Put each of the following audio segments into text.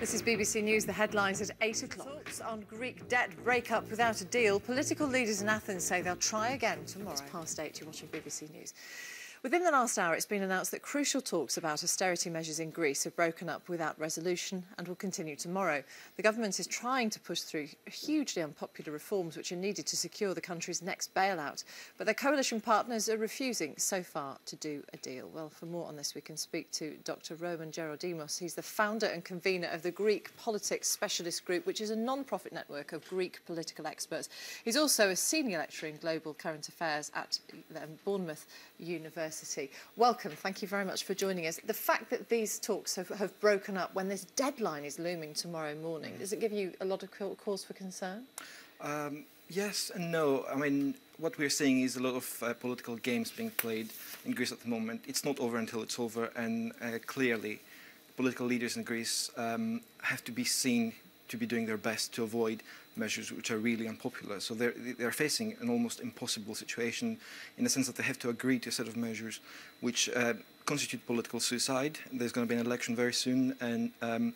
This is BBC News, the headlines at 8 o'clock. Talks on Greek debt breakup without a deal. Political leaders in Athens say they'll try again tomorrow. It's past 8, you're watching BBC News. Within the last hour, it's been announced that crucial talks about austerity measures in Greece have broken up without resolution and will continue tomorrow. The government is trying to push through hugely unpopular reforms which are needed to secure the country's next bailout, but their coalition partners are refusing so far to do a deal. Well, for more on this, we can speak to Dr. Roman Gerodimos. He's the founder and convener of the Greek Politics Specialist Group, which is a non-profit network of Greek political experts. He's also a senior lecturer in global current affairs at um, Bournemouth University. Welcome. Thank you very much for joining us. The fact that these talks have, have broken up when this deadline is looming tomorrow morning, does it give you a lot of cause for concern? Um, yes and no. I mean, what we're seeing is a lot of uh, political games being played in Greece at the moment. It's not over until it's over, and uh, clearly, political leaders in Greece um, have to be seen to be doing their best to avoid measures which are really unpopular. So they're, they're facing an almost impossible situation in the sense that they have to agree to a set of measures which uh, constitute political suicide. There's going to be an election very soon, and um,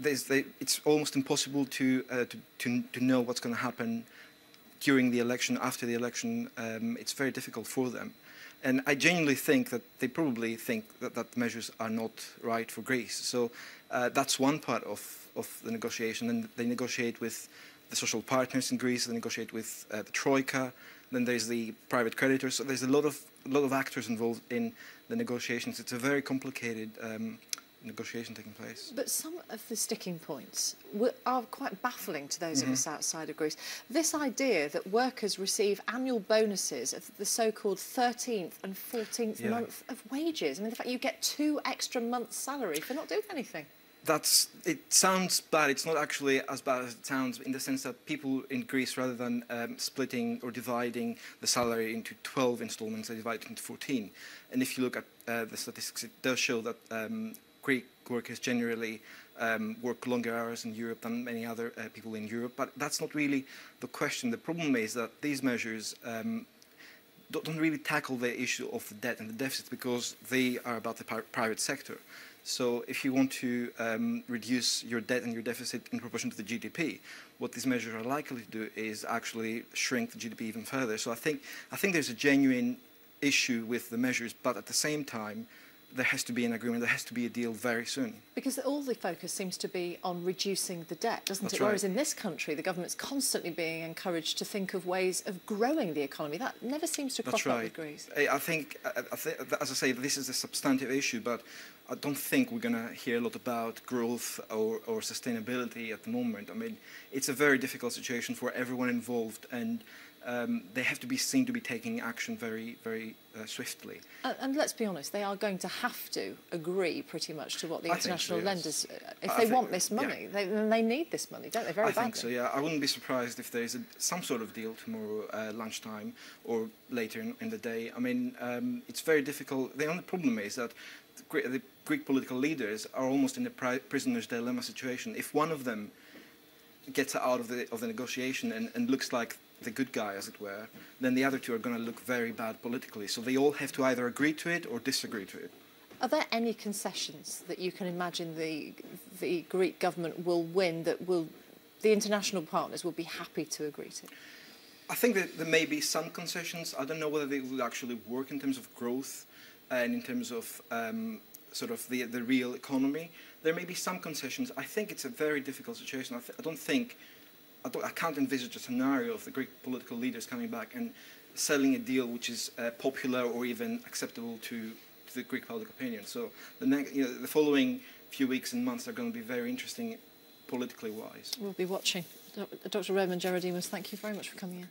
they, it's almost impossible to, uh, to, to, to, know what's going to happen during the election, after the election. Um, it's very difficult for them. And I genuinely think that they probably think that, that measures are not right for Greece. So uh, that's one part of, of the negotiation. And they negotiate with the social partners in Greece, they negotiate with uh, the Troika, then there's the private creditors. So there's a lot of, a lot of actors involved in the negotiations. It's a very complicated um, negotiation taking place. But some of the sticking points are quite baffling to those mm -hmm. of us mm-hmm. outside of Greece. This idea that workers receive annual bonuses of the so-called 13th and 14th yeah. month of wages. I mean, the fact you get two extra months' salary for not doing anything that's it sounds bad. It's not actually as bad as it sounds in the sense that people in Greece rather than um, splitting or dividing the salary into 12 installments they divide it into 14 and if you look at uh, the statistics it does show that um, Greek workers generally um, work longer hours in Europe than many other uh, people in Europe. But that's not really the question. The problem is that these measures um, don't really tackle the issue of the debt and the deficit because they are about the private sector so if you want to um, reduce your debt and your deficit in proportion to the GDP, what these measures are likely to do is actually shrink the GDP even further. So I think, I think there's a genuine issue with the measures, but at the same time, there has to be an agreement, there has to be a deal very soon. Because all the focus seems to be on reducing the debt, doesn't That's it? Right. Whereas in this country, the government's constantly being encouraged to think of ways of growing the economy. That never seems to crop right. up with Greece. I think, I th as I say, this is a substantive issue, but I don't think we're going to hear a lot about growth or, or sustainability at the moment. I mean, it's a very difficult situation for everyone involved, and um, they have to be seen to be taking action very, very uh, swiftly. And, and, let's be honest, they are going to have to agree pretty much to what the I international so, yes. lenders, uh, if I they think, want this money, yeah. they, then they need this money, don't they? Very I badly. think so, yeah. I wouldn't be surprised if there's a, some sort of deal tomorrow uh, lunchtime or later in, in, the day. I mean, um, it's very difficult. The only problem is that the, the Greek political leaders are almost in a prisoner's dilemma situation. If one of them gets out of the, of the negotiation and, and looks like the good guy, as it were, then the other two are going to look very bad politically. So they all have to either agree to it or disagree to it. Are there any concessions that you can imagine the, the Greek government will win that will the international partners will be happy to agree to? I think that there may be some concessions. I don't know whether they will actually work in terms of growth and in terms of um, sort of the, the real economy. There may be some concessions. I think it's a very difficult situation. I, I don't think I, I, can't envisage a scenario of the Greek political leaders coming back and selling a deal which is uh, popular or even acceptable to, to, the Greek public opinion. So the, you know, the following few weeks and months are going to be very interesting politically wise. We'll be watching. Dr. Roman Gerodimos, thank you very much for coming in.